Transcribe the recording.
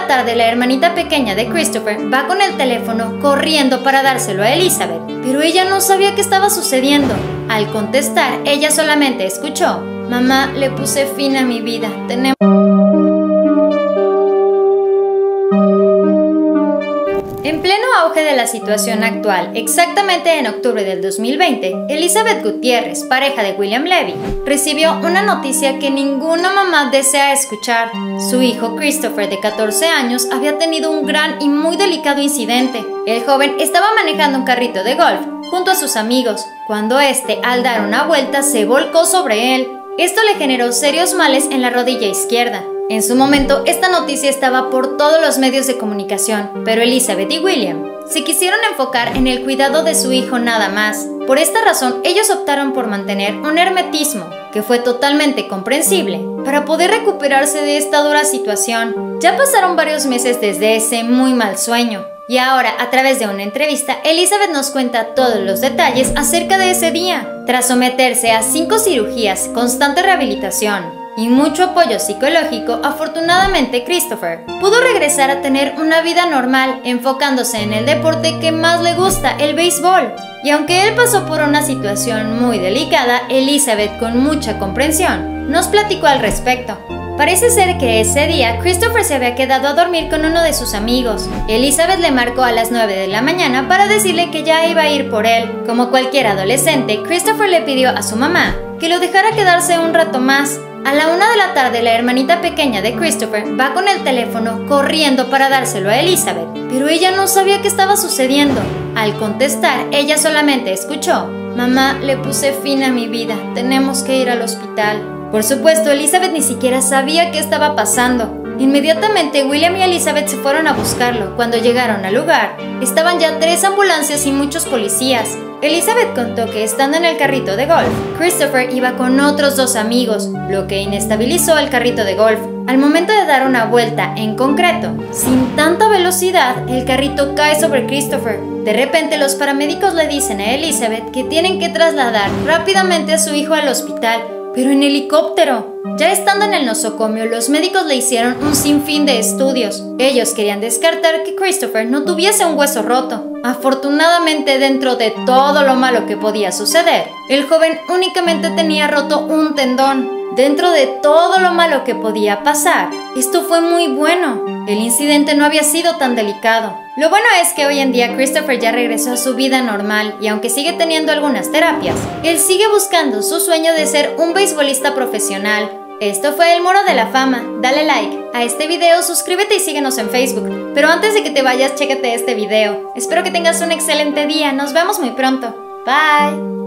la tarde, la hermanita pequeña de Christopher va con el teléfono corriendo para dárselo a Elizabeth, pero ella no sabía qué estaba sucediendo. Al contestar, ella solamente escuchó, Mamá, le puse fin a mi vida. Tenemos... En pleno auge de la situación actual, exactamente en octubre del 2020, Elizabeth Gutiérrez, pareja de William Levy, recibió una noticia que ninguna mamá desea escuchar. Su hijo Christopher, de 14 años, había tenido un gran y muy delicado incidente. El joven estaba manejando un carrito de golf junto a sus amigos, cuando este, al dar una vuelta, se volcó sobre él. Esto le generó serios males en la rodilla izquierda. En su momento, esta noticia estaba por todos los medios de comunicación, pero Elizabeth y William se quisieron enfocar en el cuidado de su hijo nada más. Por esta razón, ellos optaron por mantener un hermetismo, que fue totalmente comprensible, para poder recuperarse de esta dura situación. Ya pasaron varios meses desde ese muy mal sueño, y ahora, a través de una entrevista, Elizabeth nos cuenta todos los detalles acerca de ese día. Tras someterse a cinco cirugías, constante rehabilitación, y mucho apoyo psicológico, afortunadamente Christopher pudo regresar a tener una vida normal enfocándose en el deporte que más le gusta, el béisbol. Y aunque él pasó por una situación muy delicada, Elizabeth con mucha comprensión nos platicó al respecto. Parece ser que ese día Christopher se había quedado a dormir con uno de sus amigos. Elizabeth le marcó a las 9 de la mañana para decirle que ya iba a ir por él. Como cualquier adolescente, Christopher le pidió a su mamá que lo dejara quedarse un rato más, a la una de la tarde, la hermanita pequeña de Christopher va con el teléfono corriendo para dárselo a Elizabeth, pero ella no sabía qué estaba sucediendo. Al contestar, ella solamente escuchó, Mamá, le puse fin a mi vida, tenemos que ir al hospital. Por supuesto, Elizabeth ni siquiera sabía qué estaba pasando. Inmediatamente William y Elizabeth se fueron a buscarlo. Cuando llegaron al lugar, estaban ya tres ambulancias y muchos policías. Elizabeth contó que estando en el carrito de golf, Christopher iba con otros dos amigos, lo que inestabilizó el carrito de golf. Al momento de dar una vuelta en concreto, sin tanta velocidad, el carrito cae sobre Christopher. De repente los paramédicos le dicen a Elizabeth que tienen que trasladar rápidamente a su hijo al hospital, pero en helicóptero. Ya estando en el nosocomio, los médicos le hicieron un sinfín de estudios. Ellos querían descartar que Christopher no tuviese un hueso roto. Afortunadamente, dentro de todo lo malo que podía suceder, el joven únicamente tenía roto un tendón. Dentro de todo lo malo que podía pasar, esto fue muy bueno. El incidente no había sido tan delicado. Lo bueno es que hoy en día Christopher ya regresó a su vida normal y aunque sigue teniendo algunas terapias, él sigue buscando su sueño de ser un beisbolista profesional. Esto fue el Muro de la Fama. Dale like a este video, suscríbete y síguenos en Facebook. Pero antes de que te vayas, chécate este video. Espero que tengas un excelente día. Nos vemos muy pronto. Bye.